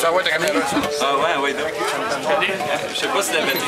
Ça va ta caméra. Ah ouais, ouais, donc. Je sais pas si la batterie.